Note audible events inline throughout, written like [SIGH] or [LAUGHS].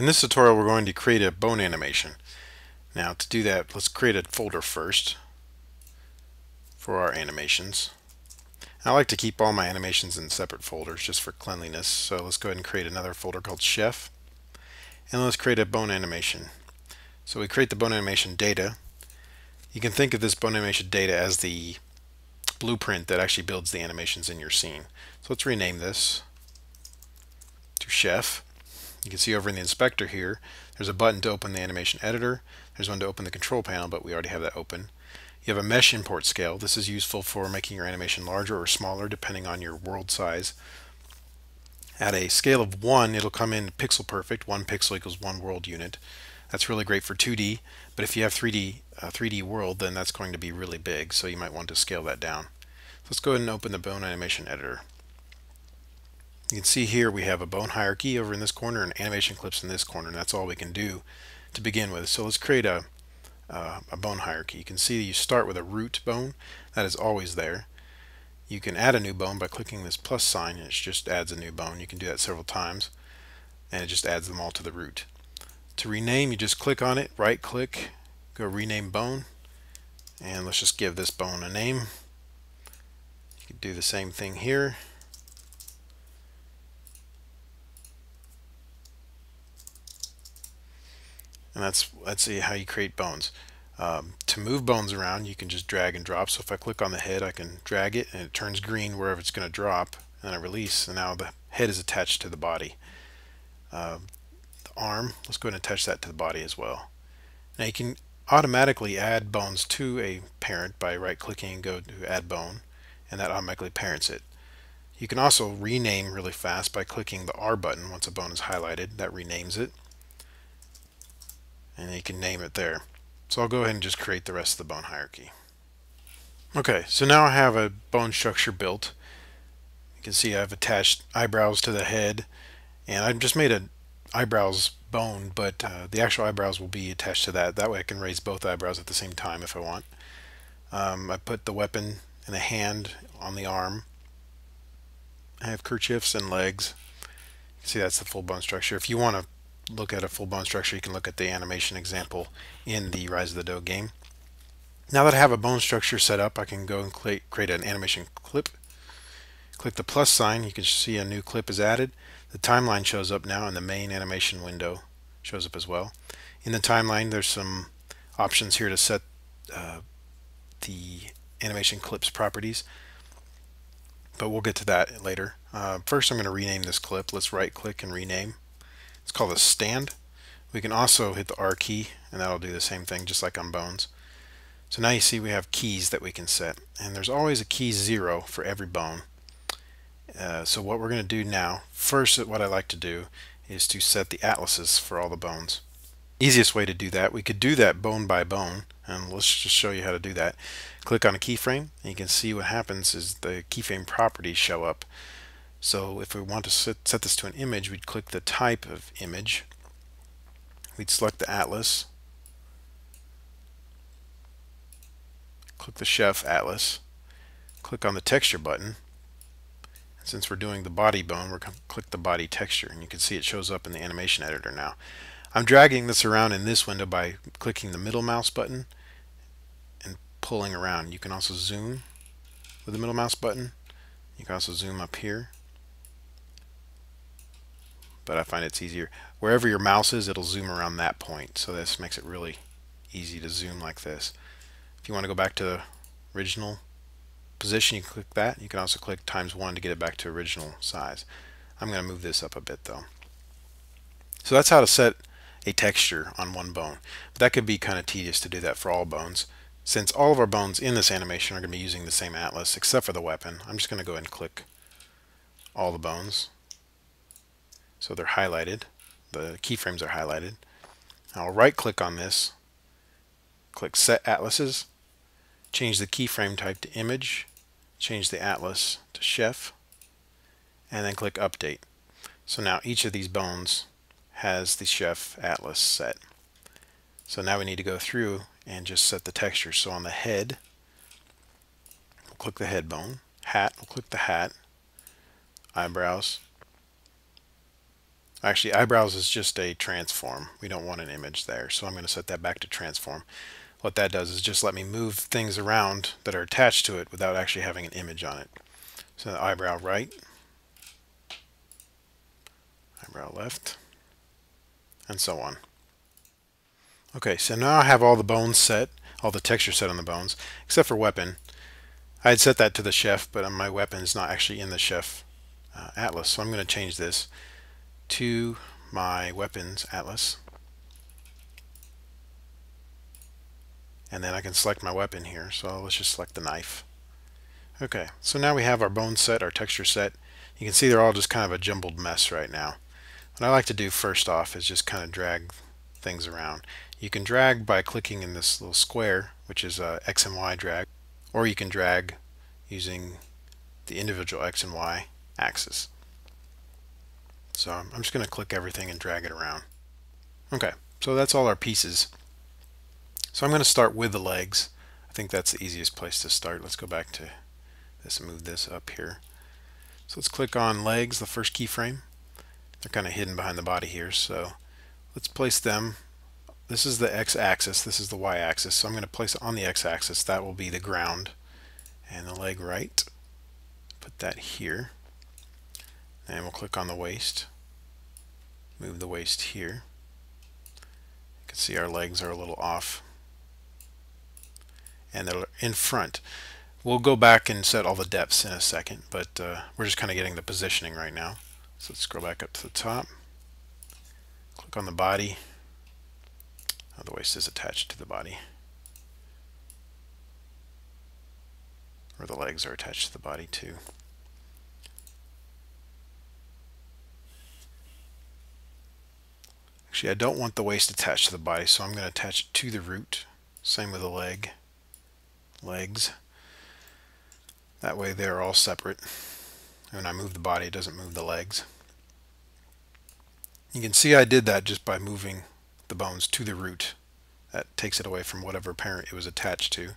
In this tutorial we're going to create a bone animation. Now to do that let's create a folder first for our animations. I like to keep all my animations in separate folders just for cleanliness so let's go ahead and create another folder called chef and let's create a bone animation. So we create the bone animation data. You can think of this bone animation data as the blueprint that actually builds the animations in your scene. So let's rename this to chef you can see over in the inspector here, there's a button to open the animation editor. There's one to open the control panel, but we already have that open. You have a mesh import scale. This is useful for making your animation larger or smaller depending on your world size. At a scale of 1, it'll come in pixel perfect. 1 pixel equals 1 world unit. That's really great for 2D, but if you have 3D, uh, 3D world, then that's going to be really big, so you might want to scale that down. So let's go ahead and open the Bone Animation Editor. You can see here we have a bone hierarchy over in this corner and animation clips in this corner and that's all we can do to begin with. So let's create a, uh, a bone hierarchy. You can see you start with a root bone that is always there. You can add a new bone by clicking this plus sign and it just adds a new bone. You can do that several times and it just adds them all to the root. To rename you just click on it, right click, go rename bone and let's just give this bone a name. You can do the same thing here. And that's let's see how you create bones. Um, to move bones around, you can just drag and drop. So if I click on the head, I can drag it and it turns green wherever it's going to drop, and I release, and now the head is attached to the body. Uh, the arm, let's go ahead and attach that to the body as well. Now you can automatically add bones to a parent by right-clicking and go to Add Bone, and that automatically parents it. You can also rename really fast by clicking the R button once a bone is highlighted. That renames it and you can name it there. So I'll go ahead and just create the rest of the bone hierarchy. Okay, so now I have a bone structure built. You can see I've attached eyebrows to the head, and I've just made an eyebrows bone, but uh, the actual eyebrows will be attached to that. That way I can raise both eyebrows at the same time if I want. Um, I put the weapon and the hand on the arm. I have kerchiefs and legs. You can see that's the full bone structure. If you want to look at a full bone structure, you can look at the animation example in the Rise of the Doe game. Now that I have a bone structure set up, I can go and create an animation clip. Click the plus sign, you can see a new clip is added. The timeline shows up now and the main animation window shows up as well. In the timeline, there's some options here to set uh, the animation clips properties, but we'll get to that later. Uh, first, I'm going to rename this clip. Let's right click and rename. It's called a stand. We can also hit the R key and that'll do the same thing just like on bones. So now you see we have keys that we can set and there's always a key zero for every bone. Uh, so what we're going to do now, first what I like to do is to set the atlases for all the bones. Easiest way to do that, we could do that bone by bone and let's just show you how to do that. Click on a keyframe and you can see what happens is the keyframe properties show up. So if we want to set, set this to an image, we'd click the type of image. We'd select the atlas. Click the chef atlas. Click on the texture button. And since we're doing the body bone, we're going to click the body texture. And you can see it shows up in the animation editor now. I'm dragging this around in this window by clicking the middle mouse button and pulling around. You can also zoom with the middle mouse button. You can also zoom up here but I find it's easier. Wherever your mouse is, it'll zoom around that point. So this makes it really easy to zoom like this. If you want to go back to the original position, you can click that. You can also click times one to get it back to original size. I'm going to move this up a bit though. So that's how to set a texture on one bone. But that could be kind of tedious to do that for all bones. Since all of our bones in this animation are going to be using the same atlas except for the weapon, I'm just going to go ahead and click all the bones so they're highlighted. The keyframes are highlighted. I'll right click on this, click Set Atlases, change the keyframe type to Image, change the atlas to Chef, and then click Update. So now each of these bones has the Chef Atlas set. So now we need to go through and just set the texture. So on the head, we'll click the head bone. Hat, we'll click the hat. Eyebrows, Actually, eyebrows is just a transform. We don't want an image there, so I'm going to set that back to transform. What that does is just let me move things around that are attached to it without actually having an image on it. So the eyebrow right, eyebrow left, and so on. Okay, so now I have all the bones set, all the texture set on the bones, except for weapon. I had set that to the chef, but my weapon is not actually in the chef uh, atlas, so I'm going to change this to my weapons atlas. And then I can select my weapon here, so let's just select the knife. Okay, so now we have our bone set, our texture set. You can see they're all just kind of a jumbled mess right now. What I like to do first off is just kind of drag things around. You can drag by clicking in this little square, which is a X and Y drag, or you can drag using the individual X and Y axis. So I'm just going to click everything and drag it around. Okay, so that's all our pieces. So I'm going to start with the legs. I think that's the easiest place to start. Let's go back to this and move this up here. So let's click on legs, the first keyframe. They're kind of hidden behind the body here, so let's place them. This is the x-axis, this is the y-axis, so I'm going to place it on the x-axis. That will be the ground. And the leg right, put that here. And we'll click on the waist. Move the waist here. You can see our legs are a little off. And they're in front. We'll go back and set all the depths in a second, but uh, we're just kind of getting the positioning right now. So let's scroll back up to the top. Click on the body. Oh, the waist is attached to the body. Or the legs are attached to the body too. Actually, I don't want the waist attached to the body, so I'm going to attach it to the root. Same with the leg. Legs. That way they're all separate. When I move the body, it doesn't move the legs. You can see I did that just by moving the bones to the root. That takes it away from whatever parent it was attached to.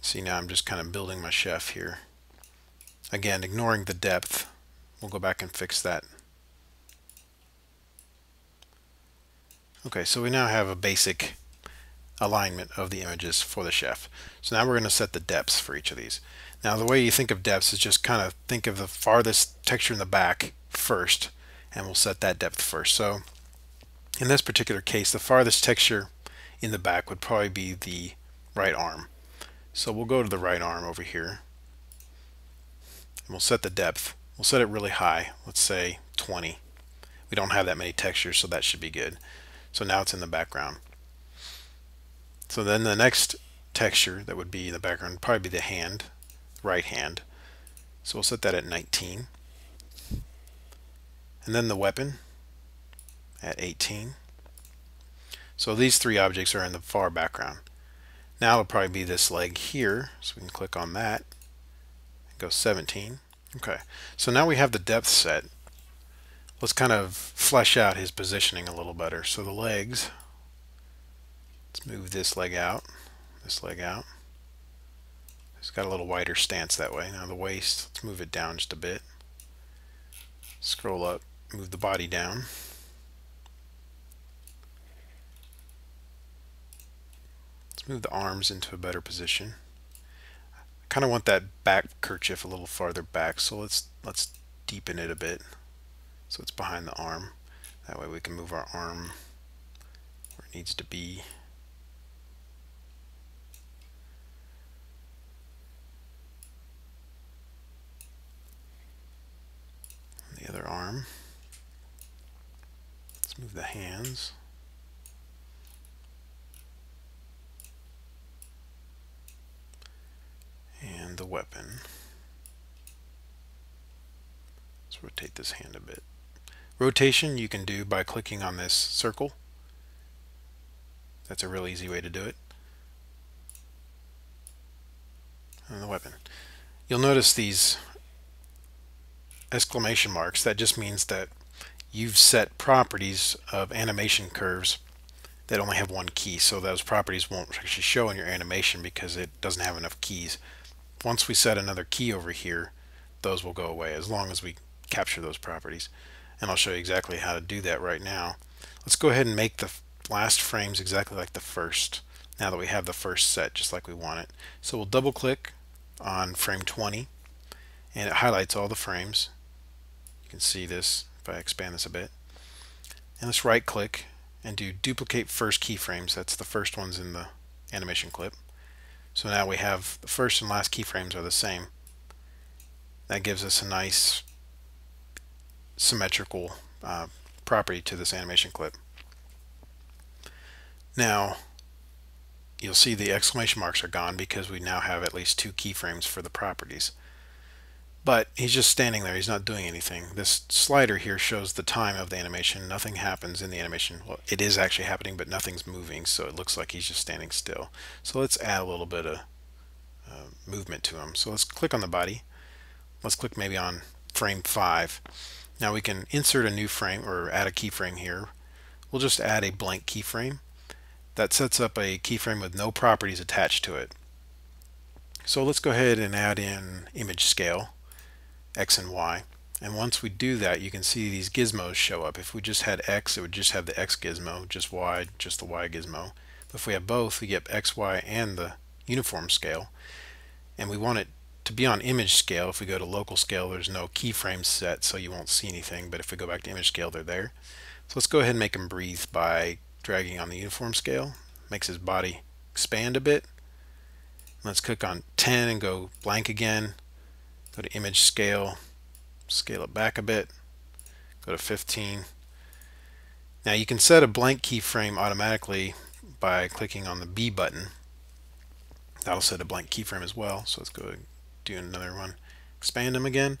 see now I'm just kind of building my chef here. Again, ignoring the depth. We'll go back and fix that. Okay, so we now have a basic alignment of the images for the chef. So now we're going to set the depths for each of these. Now the way you think of depths is just kind of think of the farthest texture in the back first and we'll set that depth first. So in this particular case the farthest texture in the back would probably be the right arm. So we'll go to the right arm over here and we'll set the depth. We'll set it really high, let's say 20. We don't have that many textures so that should be good. So now it's in the background. So then the next texture that would be in the background would probably be the hand, right hand. So we'll set that at 19. And then the weapon at 18. So these three objects are in the far background. Now it'll probably be this leg here, so we can click on that. Go 17. Okay, so now we have the depth set. Let's kind of flesh out his positioning a little better. So the legs, let's move this leg out, this leg out. It's got a little wider stance that way. Now the waist, let's move it down just a bit. Scroll up, move the body down. Let's move the arms into a better position. Kind of want that back kerchief a little farther back, so let's let's deepen it a bit so it's behind the arm. That way we can move our arm where it needs to be. the other arm. Let's move the hands. and the weapon. Let's rotate this hand a bit. Rotation you can do by clicking on this circle. That's a real easy way to do it. And the weapon. You'll notice these exclamation marks. That just means that you've set properties of animation curves that only have one key. So those properties won't actually show in your animation because it doesn't have enough keys once we set another key over here, those will go away as long as we capture those properties. And I'll show you exactly how to do that right now. Let's go ahead and make the last frames exactly like the first now that we have the first set just like we want it. So we'll double click on frame 20 and it highlights all the frames. You can see this if I expand this a bit. And let's right click and do duplicate first keyframes. That's the first ones in the animation clip. So now we have the first and last keyframes are the same. That gives us a nice symmetrical uh, property to this animation clip. Now you'll see the exclamation marks are gone because we now have at least two keyframes for the properties. But he's just standing there, he's not doing anything. This slider here shows the time of the animation. Nothing happens in the animation. Well, it is actually happening, but nothing's moving, so it looks like he's just standing still. So let's add a little bit of uh, movement to him. So let's click on the body. Let's click maybe on frame 5. Now we can insert a new frame or add a keyframe here. We'll just add a blank keyframe that sets up a keyframe with no properties attached to it. So let's go ahead and add in image scale, X and Y. And once we do that, you can see these gizmos show up. If we just had X, it would just have the X gizmo, just Y, just the Y gizmo. But if we have both, we get X, Y, and the uniform scale. And we want it to be on image scale. If we go to local scale, there's no keyframe set, so you won't see anything. But if we go back to image scale, they're there. So let's go ahead and make them breathe by dragging on the uniform scale makes his body expand a bit let's click on 10 and go blank again go to image scale scale it back a bit go to 15 now you can set a blank keyframe automatically by clicking on the B button. That'll set a blank keyframe as well so let's go do another one. Expand them again.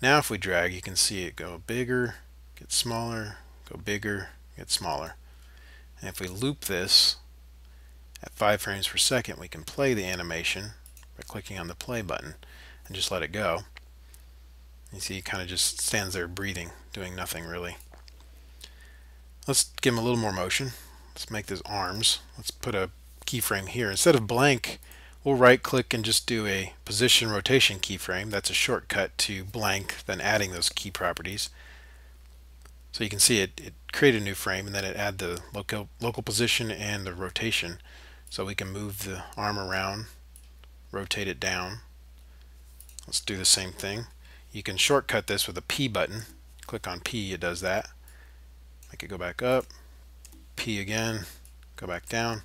Now if we drag you can see it go bigger get smaller go bigger get smaller. And if we loop this at 5 frames per second, we can play the animation by clicking on the play button and just let it go. You see, he kind of just stands there breathing, doing nothing really. Let's give him a little more motion. Let's make those arms. Let's put a keyframe here. Instead of blank, we'll right click and just do a position rotation keyframe. That's a shortcut to blank, then adding those key properties. So you can see it, it created a new frame and then it add the local, local position and the rotation. So we can move the arm around, rotate it down. Let's do the same thing. You can shortcut this with a P button. Click on P, it does that. Make it go back up. P again, go back down.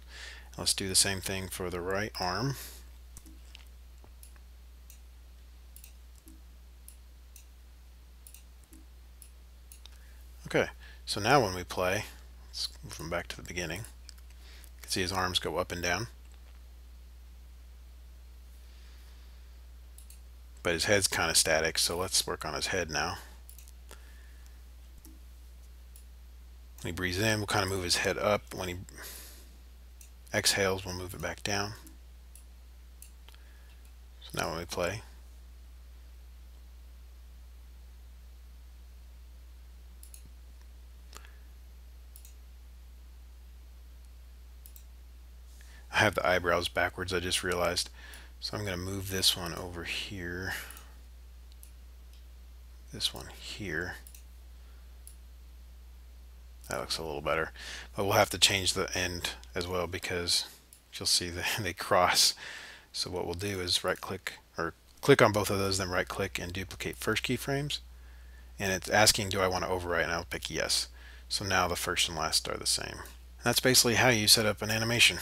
Let's do the same thing for the right arm. Okay, so now when we play, let's move them back to the beginning. You can see his arms go up and down. But his head's kind of static, so let's work on his head now. When he breathes in, we'll kind of move his head up. When he exhales, we'll move it back down. So now when we play, I have the eyebrows backwards I just realized so I'm going to move this one over here. This one here. That looks a little better. But we'll have to change the end as well because you'll see that [LAUGHS] they cross. So what we'll do is right click or click on both of those then right click and duplicate first keyframes. And it's asking do I want to overwrite? And I'll pick yes. So now the first and last are the same. And that's basically how you set up an animation